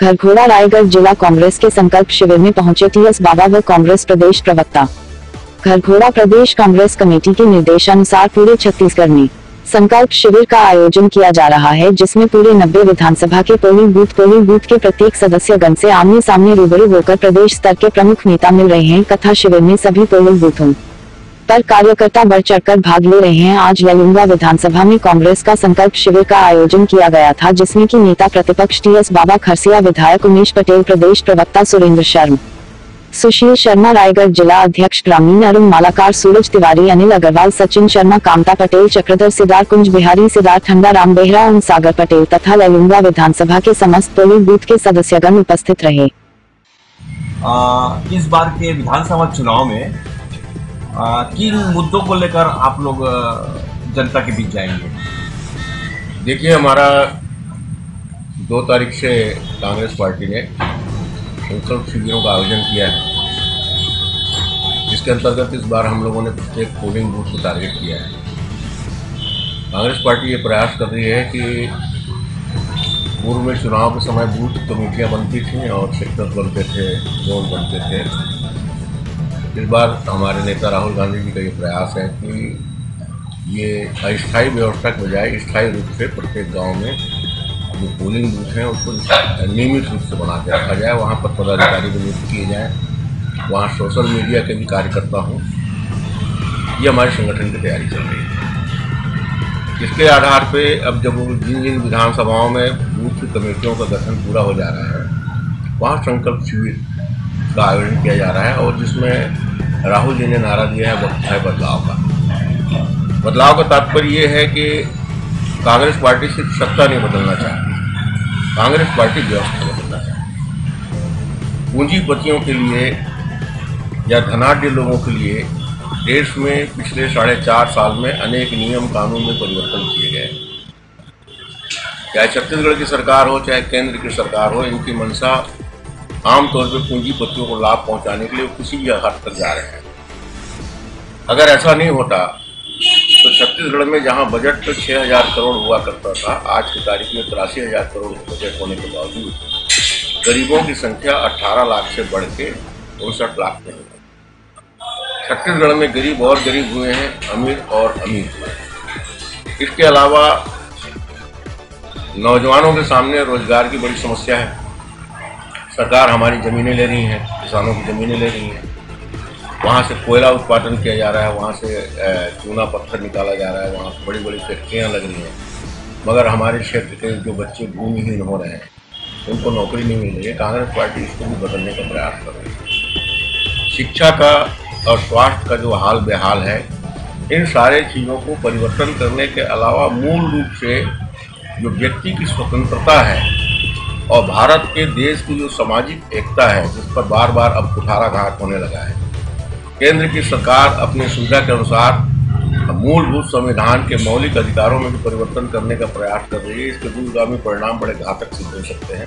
घरघोड़ा रायगढ़ जिला कांग्रेस के संकल्प शिविर में पहुँचे टीएस बाबा व कांग्रेस प्रदेश प्रवक्ता। घरघोड़ा प्रदेश कांग्रेस कमेटी के निर्देशानुसार पूरे छत्तीसगढ़ में संकल्प शिविर का आयोजन किया जा रहा है, जिसमें पूरे नब्बे विधानसभा के पोलिंग बूथ पोलिंग बूथ के प्रत्येक सदस्य गण से आमने सामने रूबरू होकर प्रदेश स्तर के प्रमुख नेता मिल रहे हैं। कथा शिविर में सभी पोलिंग बूथों पर कार्यकर्ता बढ़ चढ़कर भाग ले रहे हैं। आज ललुंगा विधानसभा में कांग्रेस का संकल्प शिविर का आयोजन किया गया था जिसमें की नेता प्रतिपक्ष टी एस बाबा खरसिया विधायक उमेश पटेल प्रदेश प्रवक्ता सुरेंद्र शर्मा सुशील शर्मा रायगढ़ जिला अध्यक्ष ग्रामीण अरुण मालाकार सूरज तिवारी अनिल अग्रवाल सचिन शर्मा कामता पटेल चक्रधर सिदार कुंज बिहारी सिदार ठंडा राम बेहरा और सागर पटेल तथा ललुंगा विधानसभा के समस्त पोलिंग बूथ के सदस्यगण उपस्थित रहे। आ, इस बार के विधानसभा चुनाव में किन मुद्दों को लेकर आप लोग जनता के बीच जाएँगे? देखिए, हमारा दो तारीख से कांग्रेस पार्टी ने संसद शिविरों का आयोजन किया है। जिसके अंतर्गत इस बार हम लोगों ने प्रत्येक पोलिंग बूथ को टारगेट किया है। कांग्रेस पार्टी ये प्रयास कर रही है कि पूर्व में चुनाव के समय बूथ कमेटियाँ बनती थीं और सेक्टर बनते थे, जोन बनते थे। इस बार हमारे नेता राहुल गांधी जी का ये प्रयास है कि ये अस्थायी व्यवस्था के बजाय स्थायी रूप से प्रत्येक गाँव में जो पोलिंग बूथ हैं उसको नियमित रूप से बना के रखा जाए, वहाँ पर पदाधिकारी भी नियुक्त किए जाएँ, वहाँ सोशल मीडिया के भी कार्यकर्ता हों। ये हमारे संगठन की तैयारी चल रही है। इसके आधार पे अब जब जिन जिन विधानसभाओं में बूथ कमेटियों का गठन पूरा हो जा रहा है, वहाँ संकल्प शिविर का आयोजन किया जा रहा है और जिसमें राहुल जी ने नारा दिया है, वक्त है बदलाव का। बदलाव का तात्पर्य ये है कि कांग्रेस पार्टी सिर्फ़ सत्ता नहीं बदलना चाहती। कांग्रेस पार्टी व्यवस्था बदलना चाहती। पूंजीपतियों के लिए या धनाढ़ लोगों के लिए देश में पिछले साढ़े चार साल में अनेक नियम कानून में परिवर्तन किए गए चाहे छत्तीसगढ़ की सरकार हो, चाहे केंद्र की सरकार हो, इनकी मंशा आमतौर पर पूंजीपतियों को लाभ पहुँचाने के लिए किसी भी हद तक जा रहे हैं। अगर ऐसा नहीं होता तो छत्तीसगढ़ में जहाँ बजट तो छः हज़ार करोड़ हुआ करता था, आज की तारीख में तिरासी हज़ार करोड़ बजट होने के बावजूद गरीबों की संख्या 18 लाख से बढ़ के उनसठ लाख में है। छत्तीसगढ़ में गरीब और गरीब हुए हैं, अमीर और अमीर हुए इसके अलावा नौजवानों के सामने रोज़गार की बड़ी समस्या है। सरकार हमारी ज़मीनें ले रही हैं, किसानों की ज़मीनें ले रही हैं। वहाँ से कोयला उत्पादन किया जा रहा है, वहाँ से चूना पत्थर निकाला जा रहा है, वहाँ बड़ी बड़ी फैक्ट्रियाँ लग रही हैं। मगर हमारे क्षेत्र के जो बच्चे भूमिहीन हो रहे हैं, उनको नौकरी नहीं मिल रही है कांग्रेस पार्टी इसको भी बदलने का प्रयास कर रही है। शिक्षा का और स्वास्थ्य का जो हाल बेहाल है, इन सारे चीज़ों को परिवर्तन करने के अलावा मूल रूप से जो व्यक्ति की स्वतंत्रता है और भारत के देश की जो सामाजिक एकता है, उस पर बार बार अब कुठाराघात होने लगा है। केंद्र की सरकार अपनी सुविधा के अनुसार मूलभूत संविधान के मौलिक अधिकारों में भी परिवर्तन करने का प्रयास कर रही है। इसके दूरगामी परिणाम बड़े घातक सिद्ध हो सकते हैं।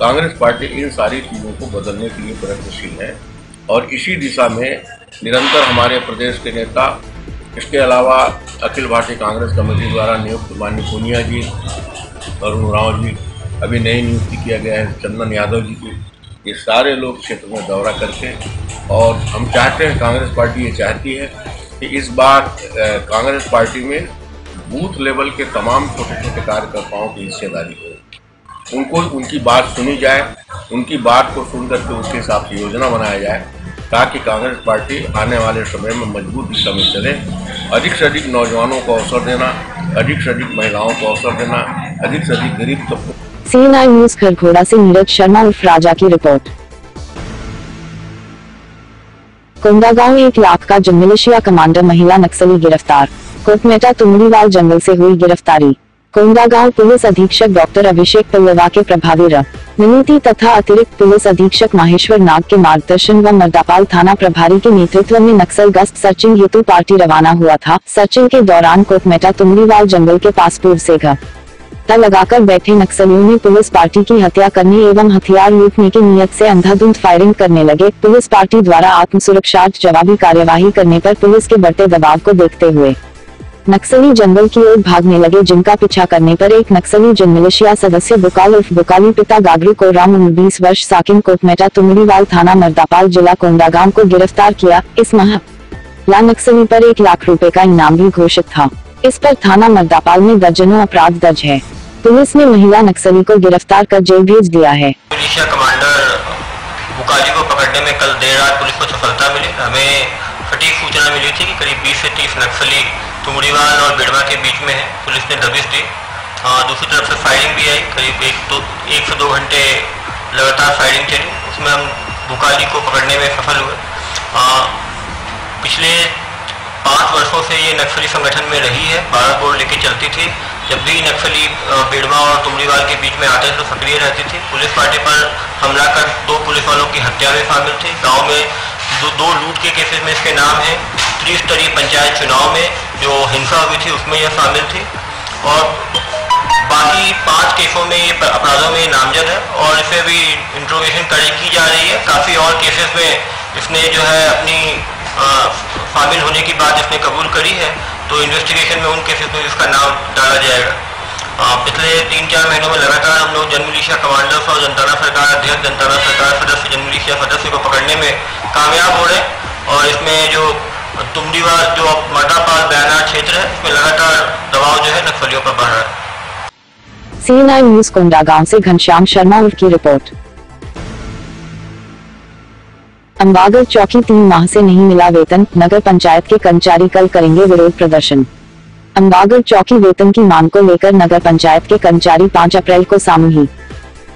कांग्रेस पार्टी इन सारी चीज़ों को बदलने के लिए प्रयत्नशील है और इसी दिशा में निरंतर हमारे प्रदेश के नेता, इसके अलावा अखिल भारतीय कांग्रेस कमेटी द्वारा नियुक्त माननीय पूनिया जी, अरुण राव जी अभी नई नियुक्ति किया गया है चंदन यादव जी की। ये सारे लोग क्षेत्र में दौरा करके और हम चाहते हैं कांग्रेस पार्टी ये चाहती है कि इस बार कांग्रेस पार्टी में बूथ लेवल के तमाम छोटे छोटे कार्यकर्ताओं की हिस्सेदारी हो। उनको, उनकी बात सुनी जाए, उनकी बात को सुन करके उसके हिसाब से योजना बनाया जाए, ताकि कांग्रेस पार्टी आने वाले समय में मज़बूत दिशा में चले। अधिक से अधिक नौजवानों को अवसर देना, अधिक से अधिक महिलाओं को अवसर देना, अधिक से अधिक गरीब तबकों सी न्यूज़ खरघोड़ा से नीरज शर्मा उर्फ़ राजा की रिपोर्ट। कोंडागांव एक लाख का जो मिलिशिया कमांडर महिला नक्सली गिरफ़्तार। कोटमेटा तुमरीवाल जंगल से हुई गिरफ्तारी। कोंडागांव पुलिस अधीक्षक डॉक्टर अभिषेक पल्लवा के प्रभावी रणनीति तथा अतिरिक्त पुलिस अधीक्षक माहेश्वर नाग के मार्गदर्शन व मर्दापाल थाना प्रभारी के नेतृत्व में नक्सल गश्त सर्चिंग हेतु पार्टी रवाना हुआ था। सर्चिंग के दौरान कोटमेटा तुमरीवाल जंगल के पास पूर्व से घर। पता लगाकर बैठे नक्सलियों ने पुलिस पार्टी की हत्या करने एवं हथियार लूटने की नियत से अंधाधुंध फायरिंग करने लगे। पुलिस पार्टी द्वारा आत्मसुरक्षा जवाबी कार्यवाही करने पर पुलिस के बढ़ते दबाव को देखते हुए नक्सली जंगल की ओर भागने लगे। जिनका पीछा करने पर एक नक्सली जन मिलिशिया सदस्य बुकाल उर्फ़ बुकाली पिता गागरी को राम बीस वर्ष साकिन कोटमेटा तुमड़ीवाल थाना मर्दापाल जिला कोंडागांव को गिरफ़्तार किया। इस माह ला नक्सली पर एक लाख रुपए का इनाम भी घोषित था। इस पर थाना मर्दापाल में दर्जनों अपराध दर्ज है। पुलिस ने महिला नक्सली को गिरफ़्तार कर जेल भेज दिया है। मिलिशिया कमांडर बुकाली को पकड़ने में कल देर रात पुलिस को सफलता मिली। हमें सटीक सूचना मिली थी कि करीब 20 से 30 नक्सली तुमड़ीवाल और बिड़वा के बीच में है। पुलिस ने दबिश दी। आ, दूसरी तरफ़ से फायरिंग भी आई। करीब एक दो एक से दो घंटे लगातार फायरिंग चली। उसमें हम बुकाली को पकड़ने में सफल हुए। आ, पिछले पाँच वर्षों से ये नक्सली संगठन में रही है। बारह बोर्ड लेके चलती थी। जब भी नक्सली बेड़वा और तुमड़ीवाल के बीच में आते तो सक्रिय रहती थी। पुलिस पार्टी पर हमला कर दो पुलिस वालों की हत्या में शामिल थे। गाँव में दो दो लूट के केसेस में इसके नाम हैं। त्रिस्तरीय पंचायत चुनाव में जो हिंसा हुई थी, उसमें यह शामिल थी। और बाकी पाँच केसों में ये अपराधों में नामजद है और इसे भी इंट्रोगेशन कड़ी की जा रही है। काफ़ी और केसेस में इसने जो है अपनी शामिल होने की बात इसने कबूल करी है। तो इन्वेस्टिगेशन में उन केसेस में इसका नाम डाला जाएगा। अ, पिछले तीन चार महीनों में लगातार हम लोग जन मिलिशिया कमांडर्स और जनताना सरकार अध्यक्ष जनताना सरकार सदस्य जन मिलिशिया सदस्य को पकड़ने में कामयाब हो रहे और इसमें जो तुमडीवाल जो मर्दापाल बयाना क्षेत्र है इसमें लगातार दबाव जो है नक्सलियों पर बढ़ रहा है। सी न्यूज़ कोंडागांव से घनश्याम शर्मा उर्फ़ की रिपोर्ट। अम्बागढ़ चौकी तीन माह से नहीं मिला वेतन, नगर पंचायत के कर्मचारी कल करेंगे विरोध प्रदर्शन। अम्बागर चौकी वेतन की मांग को लेकर नगर पंचायत के कर्मचारी 5 अप्रैल को सामूहिक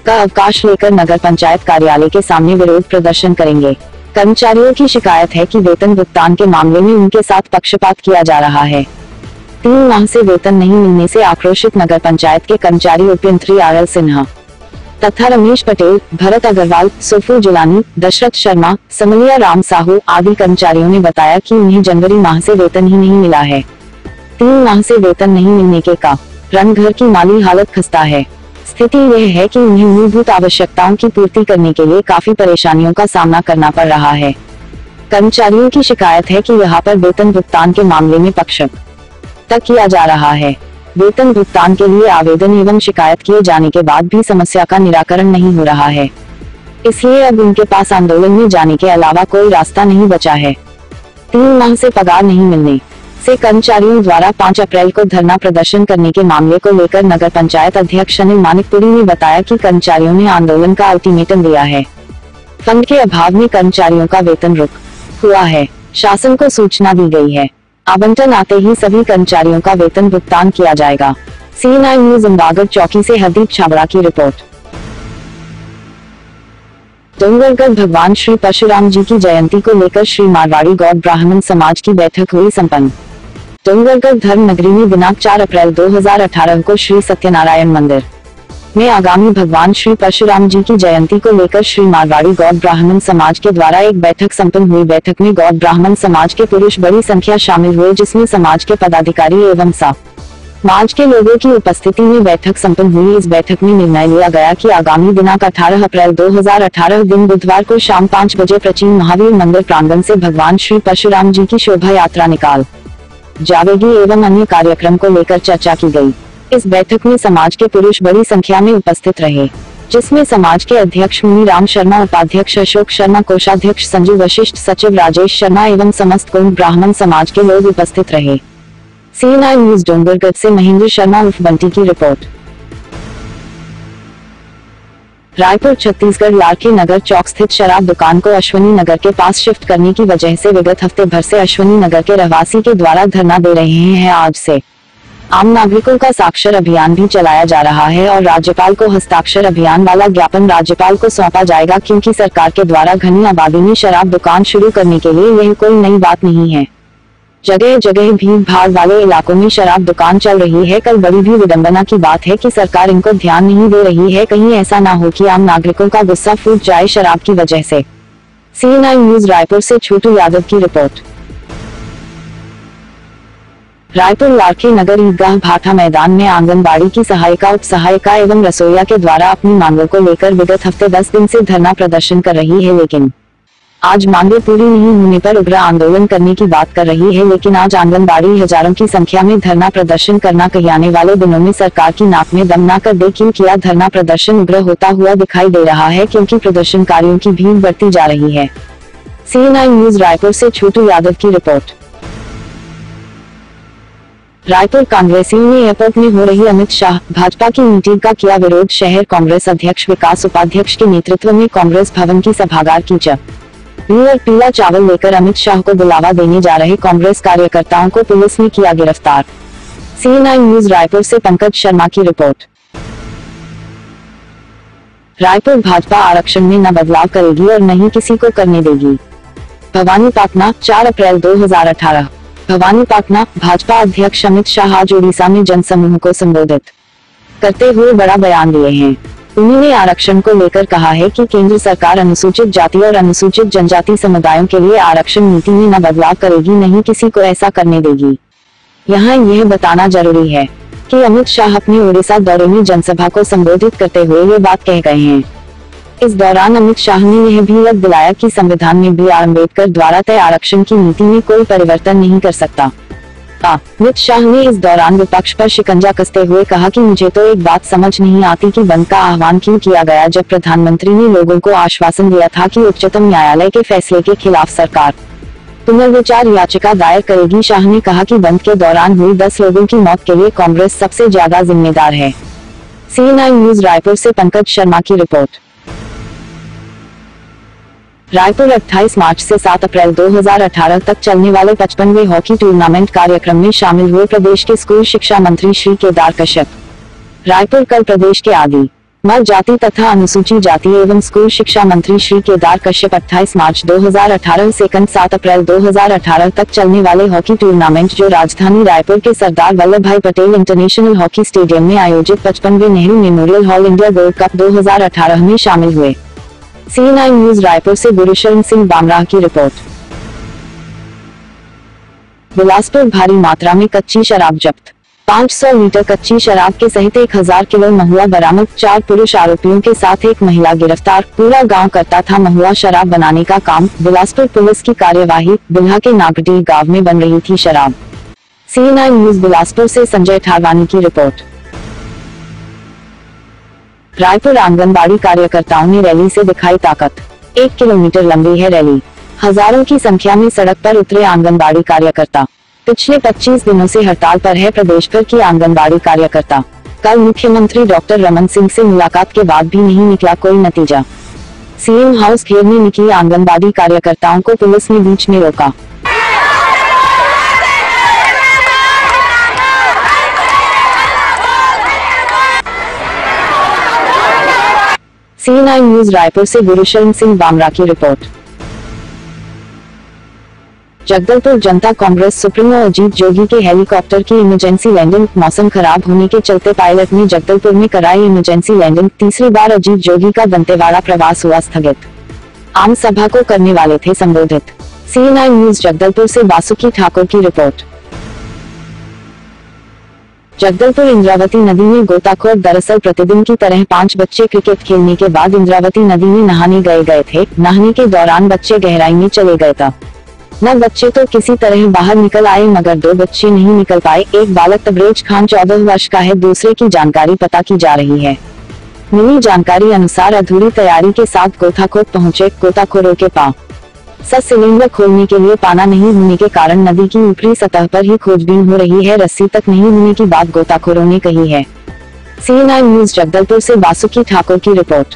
का अवकाश लेकर नगर पंचायत कार्यालय के सामने विरोध प्रदर्शन करेंगे। कर्मचारियों की शिकायत है कि वेतन भुगतान के मामले में उनके साथ पक्षपात किया जा रहा है। तीन माह से वेतन नहीं मिलने से आक्रोशित नगर पंचायत के कर्मचारी उपयंत्री आर एल सिन्हा तथा रमेश पटेल, भरत अग्रवाल, सुफू जिलानी, दशरथ शर्मा, समलिया राम साहू आदि कर्मचारियों ने बताया कि उन्हें जनवरी माह से वेतन ही नहीं मिला है। तीन माह से वेतन नहीं मिलने के कारण घर की माली हालत खस्ता है। स्थिति यह है कि उन्हें मूलभूत आवश्यकताओं की पूर्ति करने के लिए काफ़ी परेशानियों का सामना करना पड़ रहा है। कर्मचारियों की शिकायत है कि यहाँ पर वेतन भुगतान के मामले में पक्षक तक किया जा रहा है। वेतन भुगतान के लिए आवेदन एवं शिकायत किए जाने के बाद भी समस्या का निराकरण नहीं हो रहा है। इसलिए अब उनके पास आंदोलन में जाने के अलावा कोई रास्ता नहीं बचा है। तीन माह से पगार नहीं मिलने से कर्मचारियों द्वारा 5 अप्रैल को धरना प्रदर्शन करने के मामले को लेकर नगर पंचायत अध्यक्ष अनिल मानिकपुरी ने बताया कि कर्मचारियों ने आंदोलन का अल्टीमेटम दिया है। फंड के अभाव में कर्मचारियों का वेतन रुक हुआ है। शासन को सूचना दी गई है। आवंटन आते ही सभी कर्मचारियों का वेतन भुगतान किया जाएगा। सी नाइन न्यूज़ अम्बागढ़ चौकी से हरदीप छाबड़ा की रिपोर्ट। डोंगरगढ़ भगवान श्री परशुराम जी की जयंती को लेकर श्री मारवाड़ी गौड़ ब्राह्मण समाज की बैठक हुई संपन्न। डोंगरगढ़ धर्म नगरी में दिनांक 4 अप्रैल 2018 को श्री सत्यनारायण मंदिर। में आगामी भगवान श्री परशुराम जी की जयंती को लेकर श्री मारवाड़ी गौड़ ब्राह्मण समाज के द्वारा एक बैठक संपन्न हुई बैठक में गौड़ ब्राह्मण समाज के पुरुष बड़ी संख्या शामिल हुए, जिसमें समाज के पदाधिकारी एवं सा समाज के लोगों की उपस्थिति में बैठक संपन्न हुई इस बैठक में निर्णय लिया गया कि आगामी दिनांक 18 अप्रैल 2018 दिन बुधवार को शाम पाँच बजे प्राचीन महावीर मंदिर प्रांगण से भगवान श्री परशुराम जी की शोभा यात्रा निकाल जावेगी एवं अन्य कार्यक्रम को लेकर चर्चा की गई। इस बैठक में समाज के पुरुष बड़ी संख्या में उपस्थित रहे, जिसमें समाज के अध्यक्ष मुनि राम शर्मा, उपाध्यक्ष अशोक शर्मा, कोषाध्यक्ष संजू वशिष्ठ, सचिव राजेश शर्मा एवं समस्त कुंभ ब्राह्मण समाज के लोग उपस्थित रहे। सी न्यूज़ डोंगरगढ़ से महेंद्र शर्मा उर्फ़ बंटी की रिपोर्ट। रायपुर, छत्तीसगढ़ लारके नगर चौक स्थित शराब दुकान को अश्वनी नगर के पास शिफ्ट करने की वजह से विगत हफ़्ते भर से अश्वनी नगर के रहवासी के द्वारा धरना दे रहे हैं आज से। आम नागरिकों का साक्षर अभियान भी चलाया जा रहा है और राज्यपाल को हस्ताक्षर अभियान वाला ज्ञापन राज्यपाल को सौंपा जाएगा क्योंकि सरकार के द्वारा घनी आबादी में शराब दुकान शुरू करने के लिए यह कोई नई बात नहीं है। जगह जगह भीड़ भाड़ वाले इलाकों में शराब दुकान चल रही है। कल बड़ी भी विडम्बना की बात है कि सरकार इनको ध्यान नहीं दे रही है। कहीं ऐसा ना हो कि आम नागरिकों का गुस्सा फूट जाए शराब की वजह से। सी न्यूज़ रायपुर से छोटू यादव की रिपोर्ट। रायपुर लारके नगर ईदगाह भाठा मैदान में आंगनबाड़ी की सहायिका उप सहायिका एवं रसोईया के द्वारा अपनी मांगों को लेकर विगत हफ़्ते 10 दिन से धरना प्रदर्शन कर रही है, लेकिन आज मांगे पूरी नहीं होने पर उग्र आंदोलन करने की बात कर रही है, लेकिन आज आंगनबाड़ी हज़ारों की संख्या में धरना प्रदर्शन करना कही आने वाले दिनों में सरकार की नाक में दम न कर दे क्यों किया धरना प्रदर्शन उग्र होता हुआ दिखाई दे रहा है, क्योंकि प्रदर्शनकारियों की भीड़ बढ़ती जा रही है। सीएनआई न्यूज़ रायपुर से छोटू यादव की रिपोर्ट। रायपुर कांग्रेसियों ने एयरपोर्ट में हो रही अमित शाह, भाजपा की मीटिंग का किया विरोध, शहर कांग्रेस अध्यक्ष विकास उपाध्यक्ष के नेतृत्व में कांग्रेस भवन की सभागार की जब। और पीला चावल लेकर अमित शाह को बुलावा देने जा रहे कांग्रेस कार्यकर्ताओं को पुलिस ने किया गिरफ़्तार। सी न्यूज़ रायपुर से पंकज शर्मा की रिपोर्ट। रायपुर भाजपा आरक्षण में न बदलाव करेगी और न ही किसी को करने देगी। भवानी पाटना 4 अप्रैल 2018 भवानी पाटना, भाजपा अध्यक्ष अमित शाह आज उड़ीसा में जनसमूह को संबोधित करते हुए बड़ा बयान दिए हैं। उन्होंने आरक्षण को लेकर कहा है कि केंद्र सरकार अनुसूचित जाति और अनुसूचित जनजाति समुदायों के लिए आरक्षण नीति में न बदलाव करेगी, नहीं किसी को ऐसा करने देगी। यहाँ यह बताना ज़रूरी है कि अमित शाह अपने उड़ीसा दौरे में जनसभा को संबोधित करते हुए ये बात कह गए हैं। इस दौरान अमित शाह ने यह भी याद दिलाया कि संविधान में बी आर अंबेडकर द्वारा तय आरक्षण की नीति में कोई परिवर्तन नहीं कर सकता। अमित शाह ने इस दौरान विपक्ष पर शिकंजा कसते हुए कहा कि मुझे तो एक बात समझ नहीं आती कि बंद का आह्वान क्यों किया गया जब प्रधानमंत्री ने लोगों को आश्वासन दिया था कि उच्चतम न्यायालय के फैसले के खिलाफ सरकार पुनर्विचार याचिका दायर करेगी। शाह ने कहा कि बंद के दौरान हुई दस लोगों की मौत के लिए कांग्रेस सबसे ज़्यादा जिम्मेदार है। सी न्यूज़ रायपुर ऐसी पंकज शर्मा की रिपोर्ट। रायपुर 28 मार्च से 7 अप्रैल 2018 तक चलने वाले पचपनवे हॉकी टूर्नामेंट कार्यक्रम में शामिल हुए प्रदेश के स्कूल शिक्षा मंत्री श्री केदार कश्यप। रायपुर कल प्रदेश के आदि मर जाति तथा अनुसूचित जाति एवं स्कूल शिक्षा मंत्री श्री केदार कश्यप 28 मार्च 2018 से कल 7 अप्रैल 2018 तक चलने वाले हॉकी टूर्नामेंट जो राजधानी रायपुर के सरदार वल्लभ भाई पटेल इंटरनेशनल हॉकी स्टेडियम में आयोजित पचपनवे Nehru memorial all India gold cup 2018 में शामिल हुए। सी नाइन न्यूज़ रायपुर से गुरुशरण सिंह बामराह की रिपोर्ट। बिलासपुर भारी मात्रा में कच्ची शराब जब्त। 500 लीटर कच्ची शराब के सहित 1000 किलो महुआ बरामद, चार पुरुष आरोपियों के साथ एक महिला गिरफ़्तार, पूरा गाँव करता था महुआ शराब बनाने का काम, बिलासपुर पुलिस की कार्यवाही, बिल्हा के नागडी गाँव में बन रही थी शराब। सी न्यूज़ बिलासपुर से संजय ठारवानी की रिपोर्ट। रायपुर आंगनबाड़ी कार्यकर्ताओं ने रैली से दिखाई ताकत। एक किलोमीटर लंबी है रैली। हज़ारों की संख्या में सड़क पर उतरे आंगनबाड़ी कार्यकर्ता। पिछले 25 दिनों से हड़ताल पर है प्रदेश भर की आंगनबाड़ी कार्यकर्ता। कल मुख्यमंत्री डॉक्टर रमन सिंह से मुलाकात के बाद भी नहीं निकला कोई नतीजा। सीएम हाउस घेरने निकली आंगनबाड़ी कार्यकर्ताओं को पुलिस ने बीच में रोका। सी नाइन न्यूज़ रायपुर से गुरुशरण सिंह बामरा की रिपोर्ट। जगदलपुर जनता कांग्रेस सुप्रीमो अजीत जोगी के हेलीकॉप्टर की इमरजेंसी लैंडिंग, मौसम खराब होने के चलते पायलट ने जगदलपुर में कराई इमरजेंसी लैंडिंग, तीसरी बार अजीत जोगी का दंतेवाड़ा प्रवास हुआ स्थगित। आम सभा को करने वाले थे संबोधित। सी न्यूज़ जगदलपुर से बासुकी ठाकुर की रिपोर्ट। जगदलपुर इंद्रावती नदी में गोताखोर दरअसल प्रतिदिन की तरह पाँच बच्चे क्रिकेट खेलने के बाद इंद्रावती नदी में नहाने गए गए थे। नहाने के दौरान बच्चे गहराई में चले गए था। न बच्चे तो किसी तरह बाहर निकल आए, मगर दो बच्चे नहीं निकल पाए। एक बालक तबरेज खान चौदह वर्ष का है, दूसरे की जानकारी पता की जा रही है। मिली जानकारी अनुसार अधूरी तैयारी के साथ गोताखोर पहुँचे गोताखोरों के पास। सिलेंडर खोलने के लिए पाना नहीं होने के कारण नदी की ऊपरी सतह पर ही खोजबीन हो रही है। रस्सी तक नहीं होने की बात गोताखोरों ने कही है। सी न्यूज़ जगदलपुर से बासुकी ठाकुर की रिपोर्ट।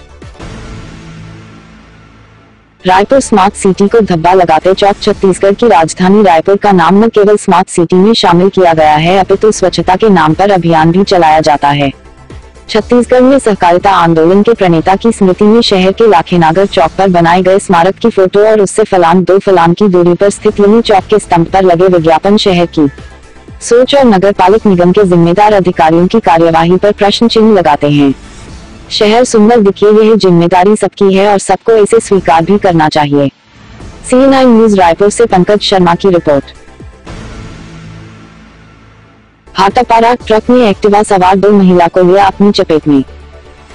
रायपुर स्मार्ट सिटी को धब्बा लगाते चौक छत्तीसगढ़ की राजधानी रायपुर का नाम न केवल स्मार्ट सिटी में शामिल किया गया है, अपितु तो स्वच्छता के नाम पर अभियान भी चलाया जाता है। छत्तीसगढ़ में सहकारिता आंदोलन के प्रणेता की स्मृति में शहर के लाखेनागर चौक पर बनाए गए स्मारक की फ़ोटो और उससे फलान दो फलान की दूरी पर स्थित यही चौक के स्तंभ पर लगे विज्ञापन शहर की सोच और नगर पालिक निगम के जिम्मेदार अधिकारियों की कार्यवाही पर प्रश्न चिन्ह लगाते हैं। शहर सुंदर दिखे यह ज़िम्मेदारी सबकी है और सबको इसे स्वीकार भी करना चाहिए। सी न्यूज़ रायपुर से पंकज शर्मा की रिपोर्ट। हाटापारा ट्रक में एक्टिवा सवार दो महिला को लिया अपनी चपेट में।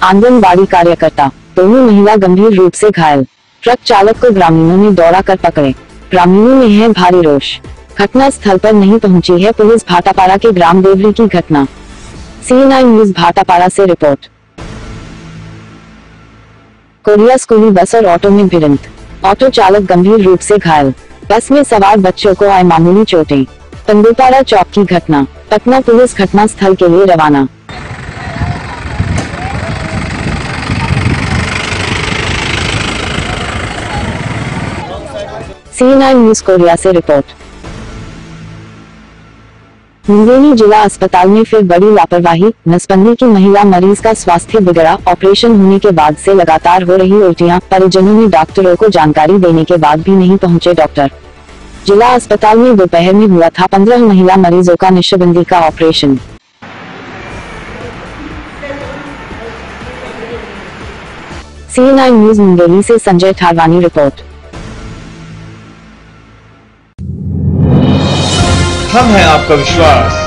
आंगनबाड़ी कार्यकर्ता, दोनों महिला गंभीर रूप से घायल। ट्रक चालक को ग्रामीणों ने दौड़ा कर पकड़े। ग्रामीणों में है भारी रोष। घटना स्थल पर नहीं पहुँची है पुलिस भाटापारा के ग्राम देवरी की घटना। सी न्यूज़ भाटापारा से रिपोर्ट। कोरिया स्कूली बस और ऑटो में भिड़ंत। ऑटो चालक गंभीर रूप से घायल। बस में सवार बच्चों को आए मामूली चोटें। तंदुपाड़ा चौक की घटना। पटना पुलिस घटना स्थल के लिए रवाना। सी नाइन न्यूज़ कोरिया से रिपोर्ट। मुंगेली जिला अस्पताल में फिर बड़ी लापरवाही, नसबंदी की महिला मरीज़ का स्वास्थ्य बिगड़ा, ऑपरेशन होने के बाद से लगातार हो रही उल्टियाँ, परिजनों ने डॉक्टरों को जानकारी देने के बाद भी नहीं पहुँचे डॉक्टर। जिला अस्पताल में दोपहर में हुआ था पंद्रह महिला मरीजों का नशबंदी का operation. C nine news Mungeli से संजय ठारवानी रिपोर्ट। हम है आपका विश्वास।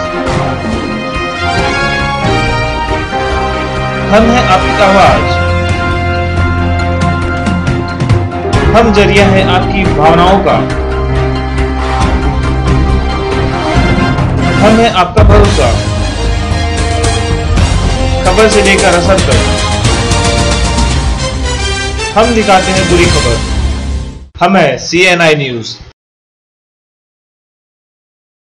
हम है आपकी आवाज़। हम ज़रिया है आपकी भावनाओं का। हम है आपका भरोसा। खबर से लेकर असर तक। हम दिखाते हैं बुरी खबर। हम है सी एन आई न्यूज़